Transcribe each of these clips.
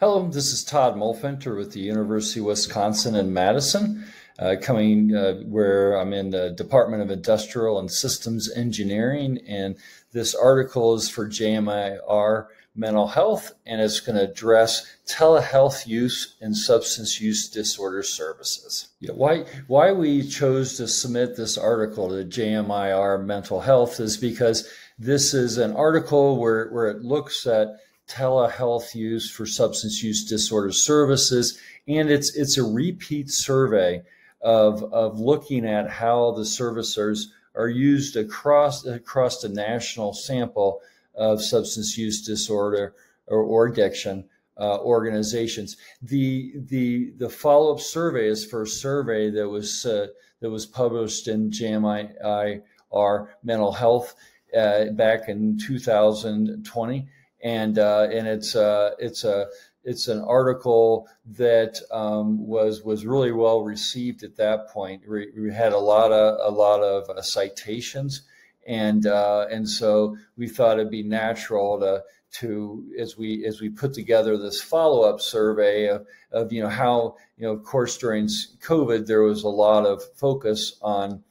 Hello, this is Todd Molfenter with the University of Wisconsin in Madison, uh, coming uh, where I'm in the Department of Industrial and Systems Engineering. And this article is for JMIR Mental Health, and it's going to address telehealth use and substance use disorder services. Yeah, why, why we chose to submit this article to JMIR Mental Health is because this is an article where, where it looks at telehealth use for substance use disorder services, and it's it's a repeat survey of of looking at how the servicers are used across across the national sample of substance use disorder or, or addiction uh, organizations. The the the follow up survey is for a survey that was uh, that was published in JMIR Mental Health uh, back in 2020 and uh, and it's uh, it's a it's an article that um, was was really well received at that point. We, we had a lot of a lot of uh, citations, and uh, and so we thought it'd be natural to to as we as we put together this follow up survey of, of you know how you know of course during COVID there was a lot of focus on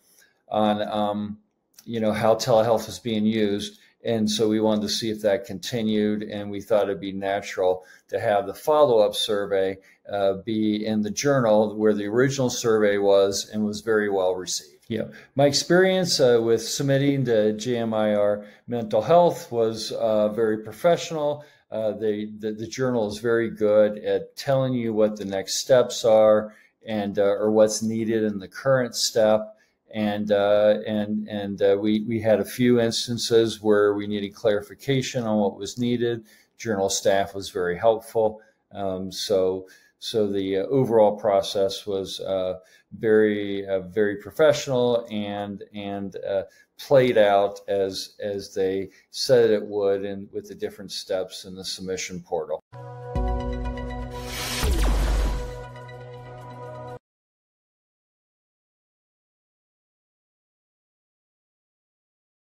on um, you know how telehealth is being used and so we wanted to see if that continued, and we thought it'd be natural to have the follow up survey uh, be in the journal where the original survey was and was very well received. Yeah, my experience uh, with submitting to JMIR Mental Health was uh, very professional. Uh, the, the, the journal is very good at telling you what the next steps are and uh, or what's needed in the current step and uh, and and uh, we we had a few instances where we needed clarification on what was needed. Journal staff was very helpful. Um, so so the uh, overall process was uh, very uh, very professional and and uh, played out as as they said it would, and with the different steps in the submission portal.